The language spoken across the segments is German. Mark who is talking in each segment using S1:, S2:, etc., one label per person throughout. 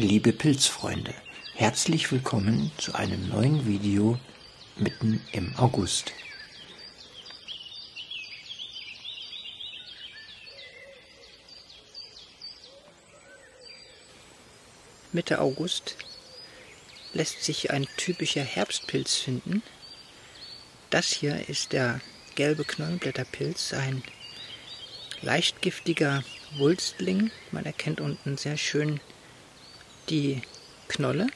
S1: Liebe Pilzfreunde, herzlich willkommen zu einem neuen Video mitten im August. Mitte August lässt sich ein typischer Herbstpilz finden. Das hier ist der gelbe Knollenblätterpilz, ein leicht giftiger Wulstling. Man erkennt unten sehr schön die Knolle.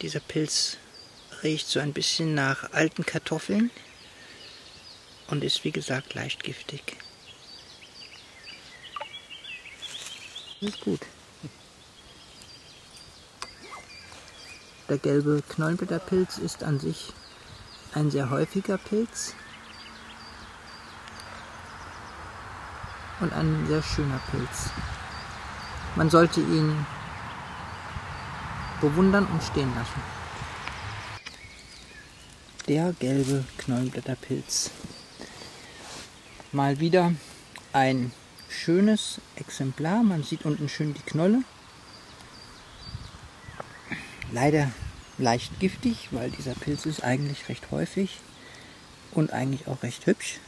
S1: Dieser Pilz riecht so ein bisschen nach alten Kartoffeln und ist wie gesagt leicht giftig. Ist gut. Der gelbe Knollenblätterpilz ist an sich ein sehr häufiger Pilz und ein sehr schöner Pilz. Man sollte ihn bewundern und stehen lassen. Der gelbe Knollenblätterpilz. Mal wieder ein schönes Exemplar. Man sieht unten schön die Knolle. Leider leicht giftig, weil dieser Pilz ist eigentlich recht häufig und eigentlich auch recht hübsch.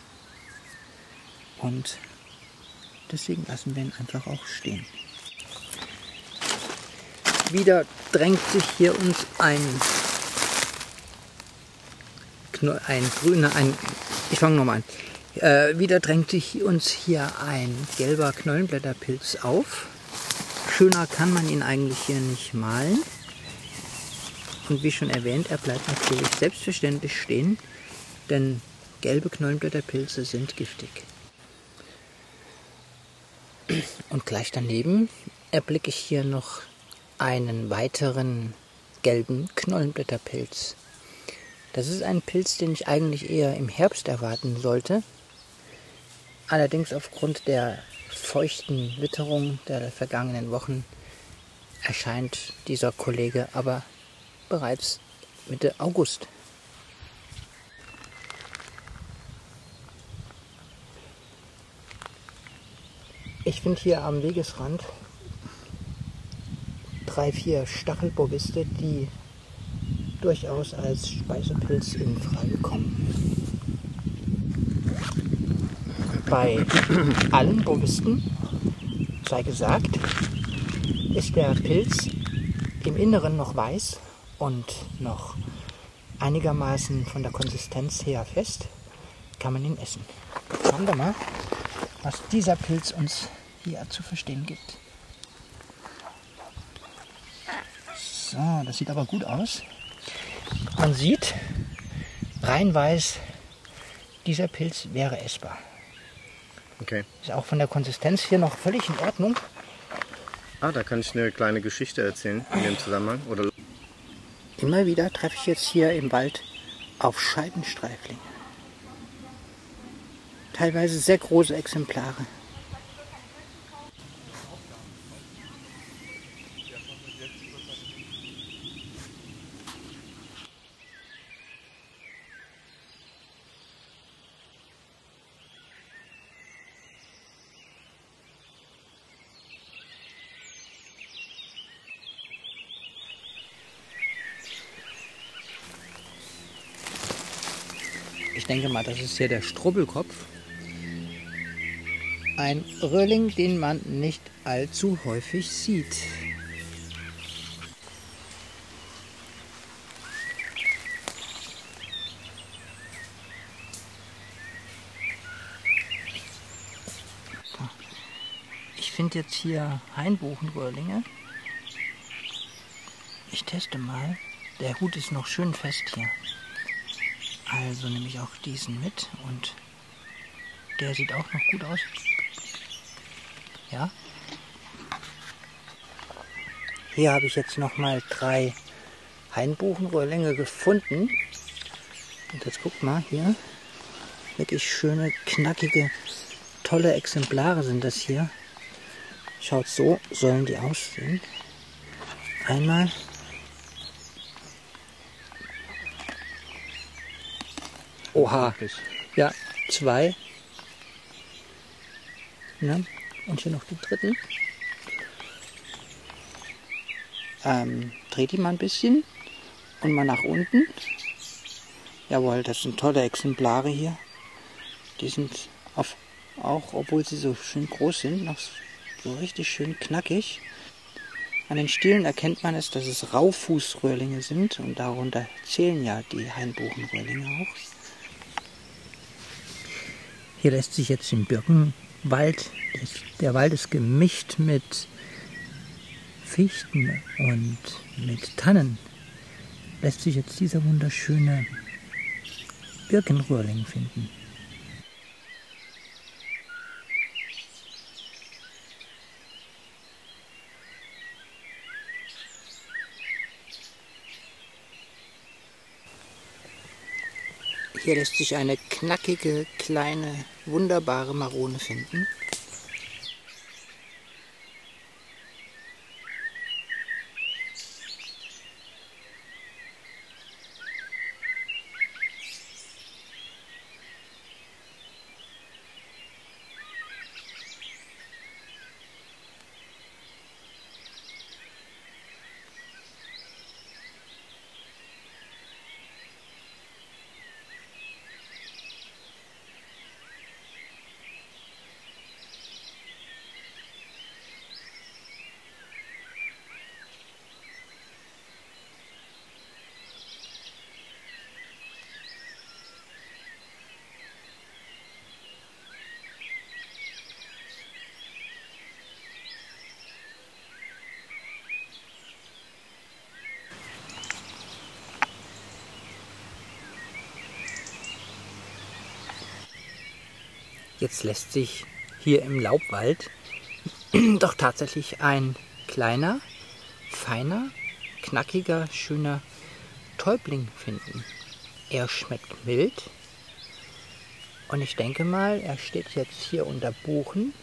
S1: Und deswegen lassen wir ihn einfach auch stehen. Wieder drängt sich hier uns ein, ein grüner, ein, ich fange nochmal an. Äh, wieder drängt sich uns hier ein gelber Knollenblätterpilz auf. Schöner kann man ihn eigentlich hier nicht malen. Und wie schon erwähnt, er bleibt natürlich selbstverständlich stehen, denn gelbe Knollenblätterpilze sind giftig. Und gleich daneben erblicke ich hier noch einen weiteren gelben Knollenblätterpilz. Das ist ein Pilz, den ich eigentlich eher im Herbst erwarten sollte. Allerdings aufgrund der feuchten Witterung der vergangenen Wochen erscheint dieser Kollege aber bereits Mitte August. Ich finde hier am Wegesrand drei, vier Stachelboviste, die durchaus als Speisepilz in Frage kommen. Bei allen Bovisten, sei gesagt, ist der Pilz im Inneren noch weiß und noch einigermaßen von der Konsistenz her fest, kann man ihn essen. Schauen wir mal, was dieser Pilz uns hier zu verstehen gibt. So, das sieht aber gut aus. Man sieht, rein weiß, dieser Pilz wäre essbar.
S2: Okay.
S1: Ist auch von der Konsistenz hier noch völlig in Ordnung.
S2: Ah, da kann ich eine kleine Geschichte erzählen in dem Zusammenhang. Oder
S1: Immer wieder treffe ich jetzt hier im Wald auf Scheibenstreiflinge. Teilweise sehr große Exemplare. Ich denke mal, das ist hier der Strubbelkopf. Ein Röhrling, den man nicht allzu häufig sieht. Ich finde jetzt hier Hainbuchenröhrlinge. Ich teste mal. Der Hut ist noch schön fest hier. Also nehme ich auch diesen mit und der sieht auch noch gut aus. Ja. Hier habe ich jetzt noch mal drei Hainbuchenrohrlänge gefunden. Und jetzt guckt mal hier. Wirklich schöne, knackige, tolle Exemplare sind das hier. Schaut so, sollen die aussehen. Einmal Oha. Ja, zwei. Ja, und hier noch die dritten. ähm, drehe die mal ein bisschen und mal nach unten. Jawohl, das sind tolle Exemplare hier. Die sind auf, auch, obwohl sie so schön groß sind, noch so richtig schön knackig. An den Stielen erkennt man es, dass es Raufußröhrlinge sind und darunter zählen ja die Hainbuchenröhrlinge auch. Hier lässt sich jetzt im Birkenwald, der Wald ist gemischt mit Fichten und mit Tannen, lässt sich jetzt dieser wunderschöne Birkenröhrling finden. Hier lässt sich eine knackige, kleine, wunderbare Marone finden. Jetzt lässt sich hier im Laubwald doch tatsächlich ein kleiner, feiner, knackiger, schöner Täubling finden. Er schmeckt mild und ich denke mal, er steht jetzt hier unter Buchen.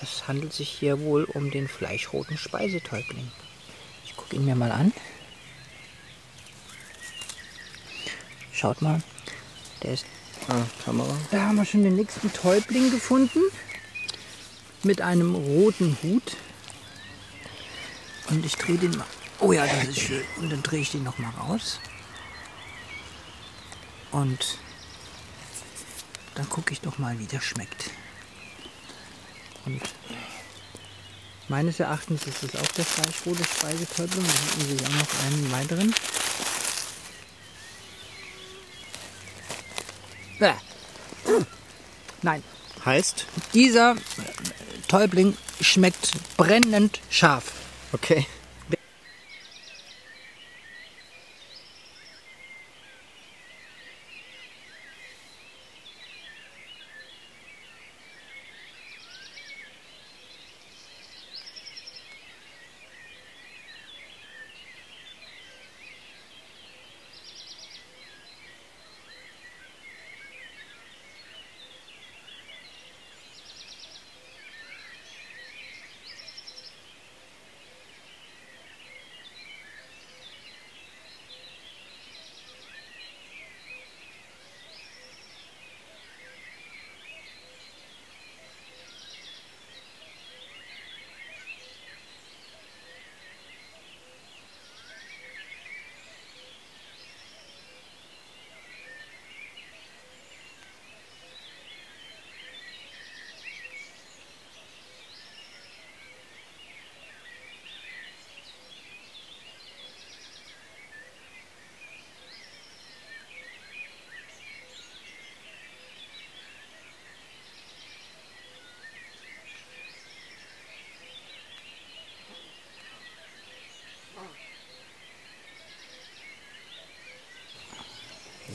S1: Es handelt sich hier wohl um den fleischroten Speisetäubling. Ich gucke ihn mir mal an. Schaut mal, der ist
S2: Ah, Kamera.
S1: Da haben wir schon den nächsten Täubling gefunden. Mit einem roten Hut. Und ich drehe den mal. Oh ja, das ist schön. Und dann drehe ich den noch mal raus. Und dann gucke ich doch mal, wie der schmeckt. Und meines Erachtens ist es auch der fleischrote Speisetäubling. Da hinten sehe ich noch einen weiteren. Nein,
S2: Heißt?
S1: dieser Täubling schmeckt brennend scharf.
S2: Okay.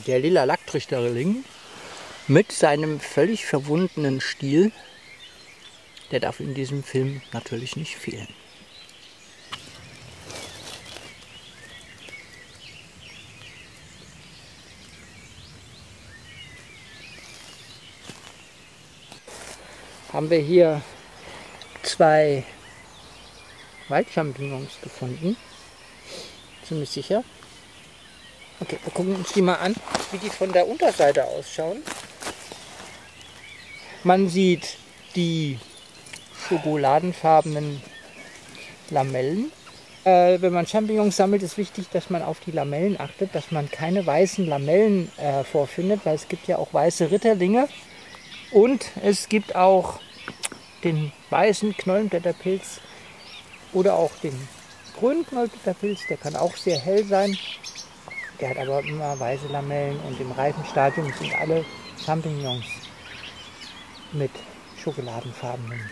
S1: Der lila Lacktrichterling mit seinem völlig verwundenen Stiel, der darf in diesem Film natürlich nicht fehlen. Haben wir hier zwei Waldchampignons gefunden. Ziemlich sicher. Okay, wir gucken uns die mal an, wie die von der Unterseite ausschauen. Man sieht die schokoladenfarbenen Lamellen Äh, wenn man Champignons sammelt, ist wichtig, dass man auf die Lamellen achtet, dass man keine weißen Lamellen äh, vorfindet, weil es gibt ja auch weiße Ritterlinge und es gibt auch den weißen Knollenblätterpilz oder auch den grünen Knollenblätterpilz, der kann auch sehr hell sein. Der hat aber immer weiße Lamellen und im reifen Stadium sind alle Champignons mit schokoladenfarbenen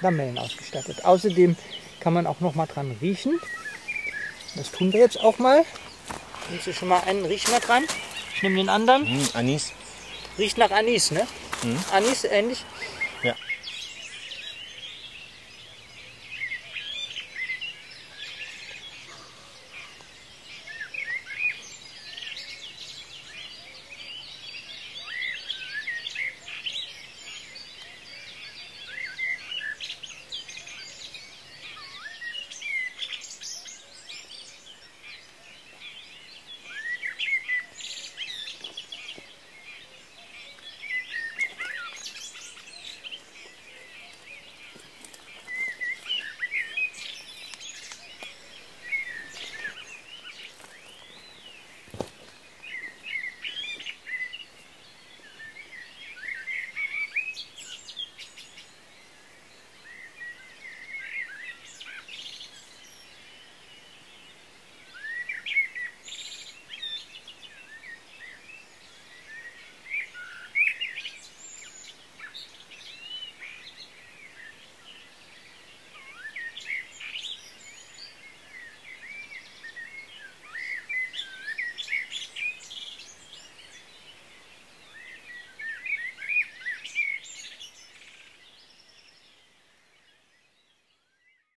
S1: Lamellen ausgestattet. Außerdem kann man auch noch mal dran riechen. Das tun wir jetzt auch mal. Nimmst du schon mal einen Riech mal dran? Ich nehme den anderen.
S2: Hm, Anis.
S1: Riecht nach Anis, ne? Anis ähnlich.